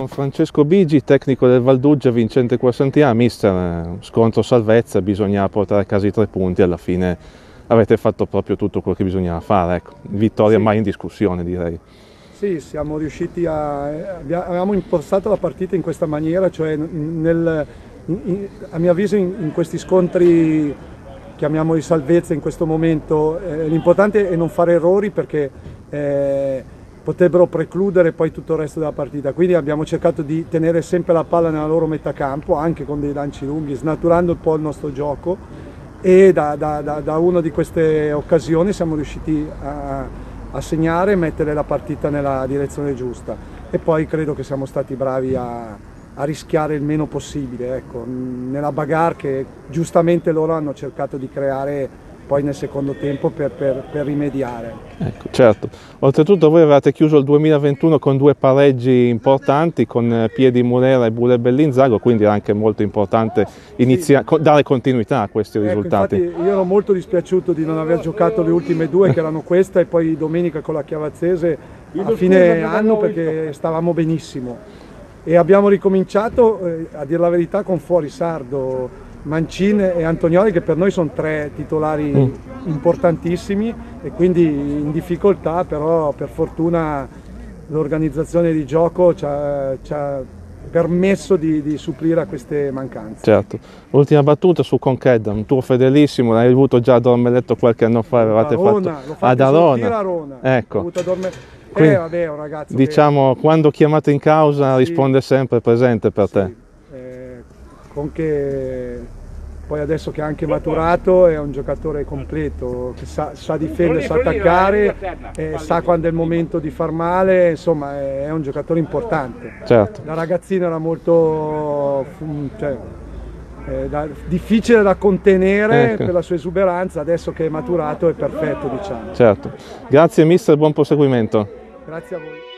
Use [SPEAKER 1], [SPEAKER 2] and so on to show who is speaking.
[SPEAKER 1] con Francesco Bigi, tecnico del Valduggia, vincente qua Santiago. Mister, eh, scontro salvezza, bisognava portare a casa i tre punti, alla fine avete fatto proprio tutto quello che bisognava fare. Ecco. Vittoria sì. mai in discussione direi.
[SPEAKER 2] Sì, siamo riusciti a... abbiamo impostato la partita in questa maniera, cioè nel, in, a mio avviso in, in questi scontri chiamiamoli salvezza in questo momento, eh, l'importante è non fare errori perché eh, potrebbero precludere poi tutto il resto della partita. Quindi abbiamo cercato di tenere sempre la palla nella loro metà campo, anche con dei lanci lunghi, snaturando un po' il nostro gioco e da, da, da, da una di queste occasioni siamo riusciti a, a segnare e mettere la partita nella direzione giusta. E poi credo che siamo stati bravi a, a rischiare il meno possibile, ecco, nella bagarre che giustamente loro hanno cercato di creare poi nel secondo tempo per, per, per rimediare.
[SPEAKER 1] Ecco, certo. Oltretutto voi avete chiuso il 2021 con due pareggi importanti con eh, Piedi Mulera e Bule Bellinzago, quindi è anche molto importante inizia- sì. dare continuità a questi ecco, risultati.
[SPEAKER 2] Infatti io ero molto dispiaciuto di non aver giocato le ultime due che erano questa e poi domenica con la Chiavazzese a fine anno perché stavamo benissimo e abbiamo ricominciato eh, a dire la verità con fuori Sardo Mancin e Antonioli che per noi sono tre titolari mm. importantissimi e quindi in difficoltà, però per fortuna l'organizzazione di gioco ci ha, ci ha permesso di, di, supplire a queste mancanze.
[SPEAKER 1] Certo. Ultima battuta su Conched, un tuo fedelissimo, l'hai avuto già a Dormeletto qualche anno fa, avevate
[SPEAKER 2] Arona,
[SPEAKER 1] fatto ad Arona. Ecco.
[SPEAKER 2] Quindi, eh, vabbè, ragazzo
[SPEAKER 1] diciamo, che... quando chiamato in causa sì, risponde sempre presente per
[SPEAKER 2] sì.
[SPEAKER 1] te.
[SPEAKER 2] Eh, con che poi adesso che è anche maturato è un giocatore completo, che sa, sa difendere, sa attaccare, eh, sa quando è il momento di far male, insomma è, è un giocatore importante.
[SPEAKER 1] Certo.
[SPEAKER 2] Da ragazzino era molto cioè, eh, da, difficile da contenere ecco. per la sua esuberanza, adesso che è maturato è perfetto diciamo.
[SPEAKER 1] Certo. Grazie mister, buon proseguimento.
[SPEAKER 2] Grazie a voi.